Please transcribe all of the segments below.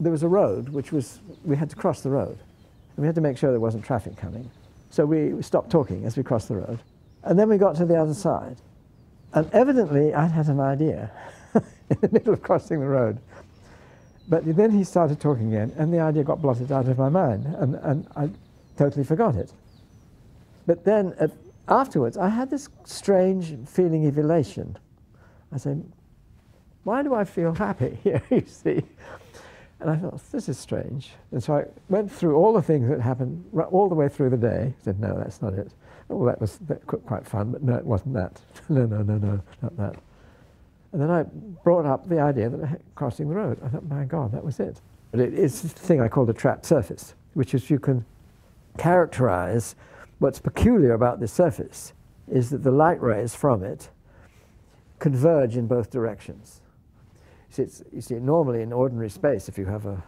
there was a road which was, we had to cross the road. And we had to make sure there wasn't traffic coming. So we stopped talking as we crossed the road. And then we got to the other side. And evidently, I'd had an idea in the middle of crossing the road. But then he started talking again, and the idea got blotted out of my mind, and, and I totally forgot it. But then at, afterwards, I had this strange feeling of elation. I said, why do I feel happy here, you see? And I thought, this is strange. And so I went through all the things that happened all the way through the day. I said, no, that's not it. Oh, that was quite fun, but no, it wasn't that. no, no, no, no, not that. And then I brought up the idea that crossing the road. I thought, my God, that was it. But it is the thing I call the trapped surface, which is you can characterize what's peculiar about this surface is that the light rays from it converge in both directions. See, you see, normally in ordinary space, if you have a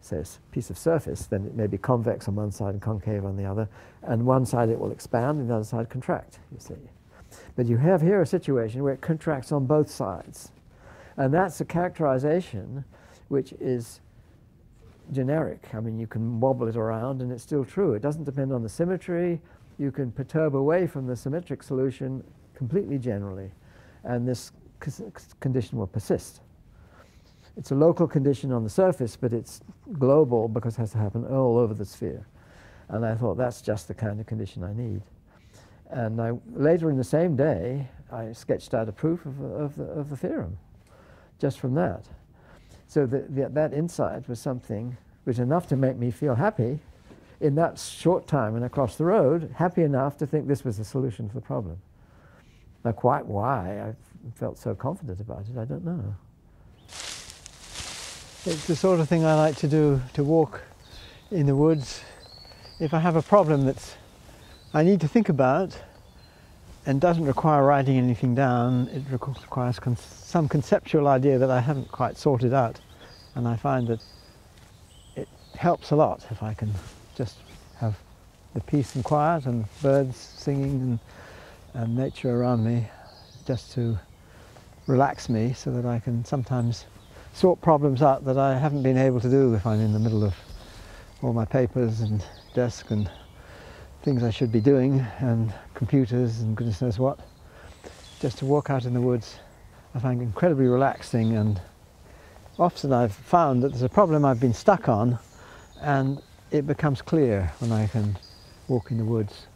say a piece of surface, then it may be convex on one side and concave on the other, and one side it will expand and the other side contract, you see. But you have here a situation where it contracts on both sides. And that's a characterization which is generic. I mean, you can wobble it around and it's still true. It doesn't depend on the symmetry. You can perturb away from the symmetric solution completely generally. And this condition will persist. It's a local condition on the surface, but it's global because it has to happen all over the sphere. And I thought that's just the kind of condition I need. And I, later in the same day, I sketched out a proof of, of, the, of the theorem, just from that. So the, the, that insight was something was enough to make me feel happy in that short time and across the road, happy enough to think this was the solution to the problem. Now, quite why I felt so confident about it, I don't know. It's the sort of thing I like to do, to walk in the woods. If I have a problem that I need to think about and doesn't require writing anything down, it requires con some conceptual idea that I haven't quite sorted out. And I find that it helps a lot if I can just have the peace and quiet and birds singing and, and nature around me just to relax me so that I can sometimes sort problems out that I haven't been able to do if I'm in the middle of all my papers and desk and things I should be doing and computers and goodness knows what. Just to walk out in the woods I find incredibly relaxing and often I've found that there's a problem I've been stuck on and it becomes clear when I can walk in the woods.